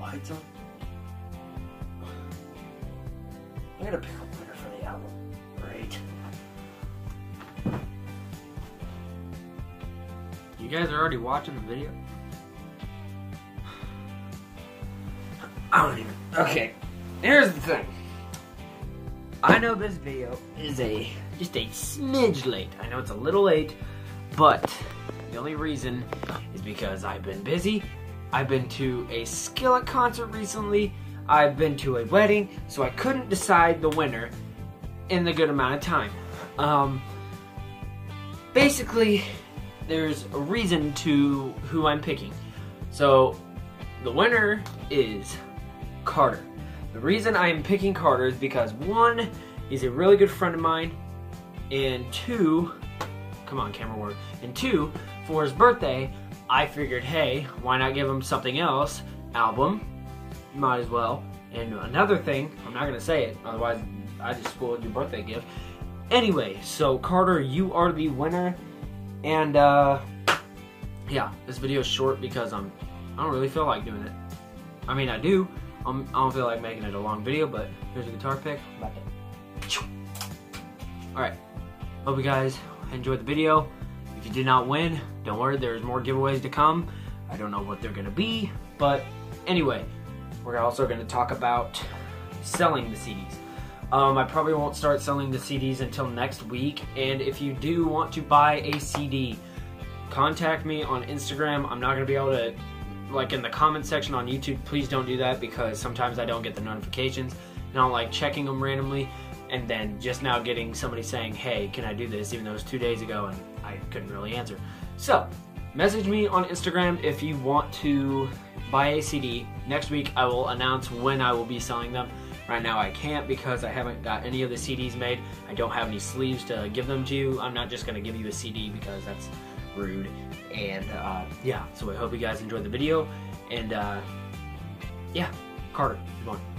lights on. I gotta pick a winner for the album. Great. You guys are already watching the video? I don't even. Okay, here's the thing. I know this video is a just a smidge late. I know it's a little late, but the only reason is because I've been busy. I've been to a Skillet concert recently. I've been to a wedding, so I couldn't decide the winner in the good amount of time. Um, basically, there's a reason to who I'm picking. So, the winner is Carter. The reason I am picking Carter is because one, he's a really good friend of mine, and two, come on, camera work, and two, for his birthday, I figured, hey, why not give them something else? Album, might as well. And another thing, I'm not gonna say it, otherwise I just spoiled your birthday gift. Anyway, so Carter, you are the winner, and uh, yeah, this video is short because I'm, I don't really feel like doing it. I mean, I do. I'm, I don't feel like making it a long video, but here's a guitar pick. All right. Hope you guys enjoyed the video. You did not win, don't worry. There's more giveaways to come. I don't know what they're gonna be, but anyway, we're also gonna talk about selling the CDs. Um, I probably won't start selling the CDs until next week. And if you do want to buy a CD, contact me on Instagram. I'm not gonna be able to like in the comment section on YouTube, please don't do that because sometimes I don't get the notifications and I don't like checking them randomly. And then just now getting somebody saying, hey, can I do this? Even though it was two days ago and I couldn't really answer. So, message me on Instagram if you want to buy a CD. Next week I will announce when I will be selling them. Right now I can't because I haven't got any of the CDs made. I don't have any sleeves to give them to you. I'm not just going to give you a CD because that's rude. And uh, yeah, so I hope you guys enjoyed the video. And uh, yeah, Carter, come on.